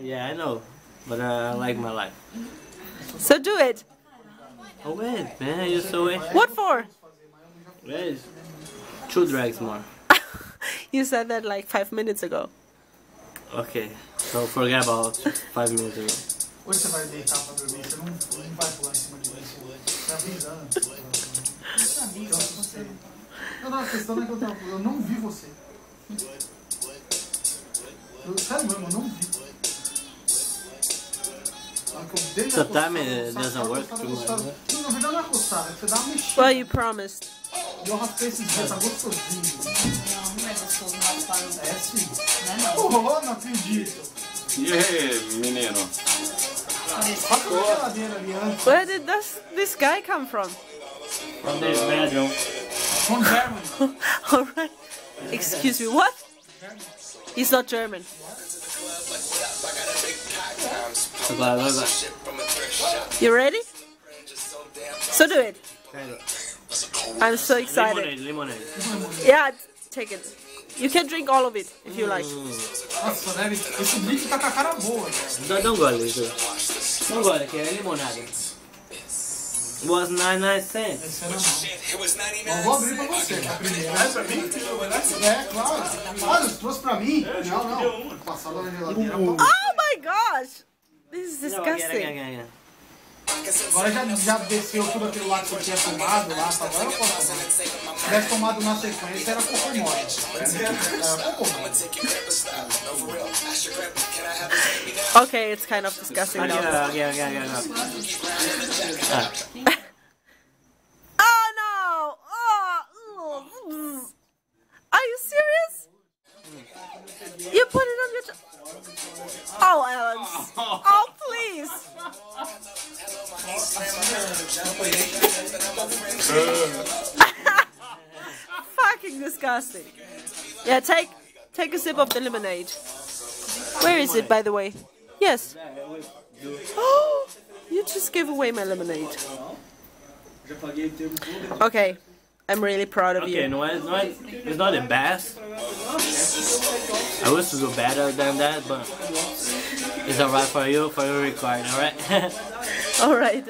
Yeah, I know. But uh, I like my life. So do it. Oh wait, man, you're so wait. What for? Wait. Two drags more. You said that like five minutes ago. Okay, so forget about five minutes ago. Hoje você vai deitar pra dormir, você não, não vai pular em cima de mim. Você tá avisando. Então, você... Não, não, a questão não é que eu, tava, eu não vi você. Eu, sério mesmo, eu não vi. Sometimes coçada, it doesn't work too much, Não, na verdade não é coçada, é que você dá uma mexida. Well, you promised. Eu raspei esses dias, tá gostosinho. Não, não é gostoso raspar o É sim. Não é não. Oh, não acredito. E aí, menino? Passa na geladeira ali antes. Where did this, this guy come from? From this bedroom. Com Germany. Alright. Excuse me, what? He's not German. Agora, agora. You ready? So do it. I'm so excited. Lemonade, lemonade. Yeah, take it. You can drink all of it if you like. Nossa, deve... Esse drink tá com a cara boa. Don't, don't go Lisa. Don't go é limonada. It was 99 cents. Não. Eu vou abrir pra você, tá. É pra mim? É, claro. Olha, trouxe pra mim? Não, não. Passava na geladeira. Oh my gosh! This is disgusting. Agora já, já desceu tudo aquilo lá que você tinha tomado lá, tá? Agora eu posso tomar. Se tivesse tomado na sequência, era mole. Era mole. Okay, it's kind of disgusting again, again. Ah. Oh no! Oh. Are you serious? You put Fucking disgusting. Yeah, take take a sip of the lemonade. Where is it, by the way? Yes. Oh, you just gave away my lemonade. Okay, I'm really proud of you. Okay, no, it's not, it's not the best. I wish to do better than that, but it's alright for you, for your recording, alright? All right.